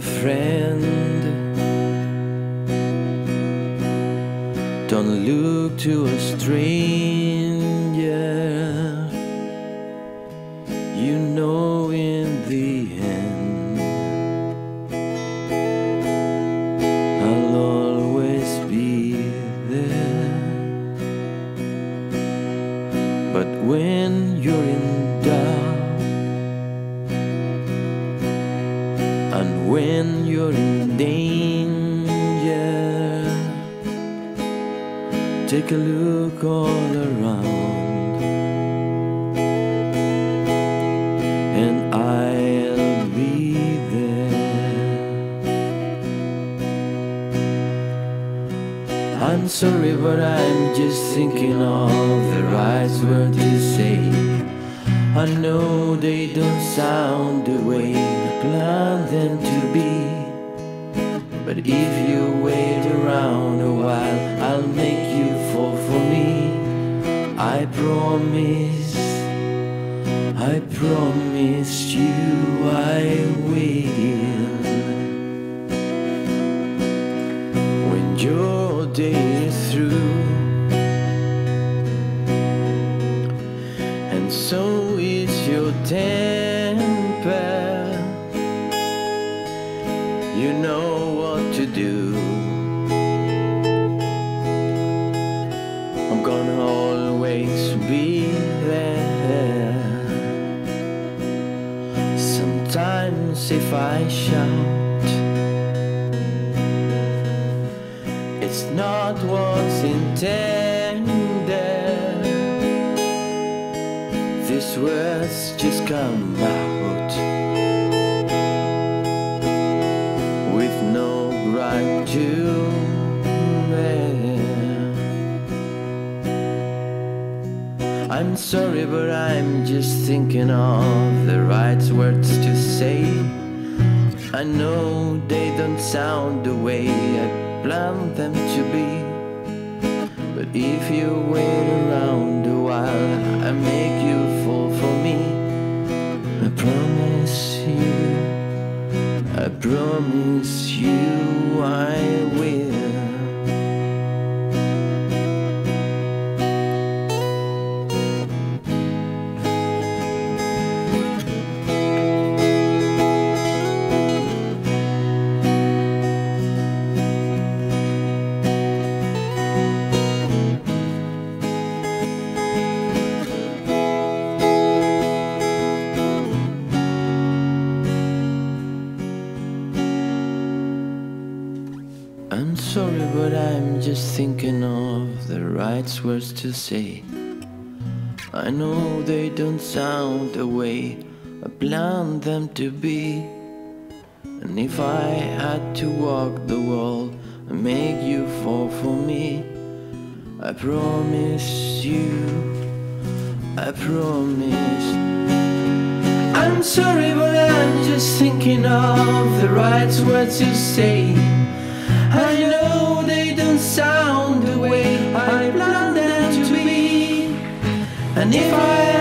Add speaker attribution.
Speaker 1: friend. Don't look to a stranger. You know in the end, I'll always be there. But when you're in doubt, when you're in danger, take a look all around, and I'll be there. I'm sorry, but I'm just thinking of the right word to say. I know they don't sound the way I planned them to be. But if you wait around temper. You know what to do. I'm gonna always be there. Sometimes if I shout, it's not what's intended. Words just come out with no right to. I'm sorry, but I'm just thinking of the right words to say. I know they don't sound the way I planned them to be. But if you wait promise you I will. Just thinking of the right words to say. I know they don't sound the way I planned them to be. And if I had to walk the wall and make you fall for me, I promise you, I promise. I'm sorry, but I'm just thinking of the right words to say. I sound the way I planned them to be. And if I